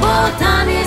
Botanic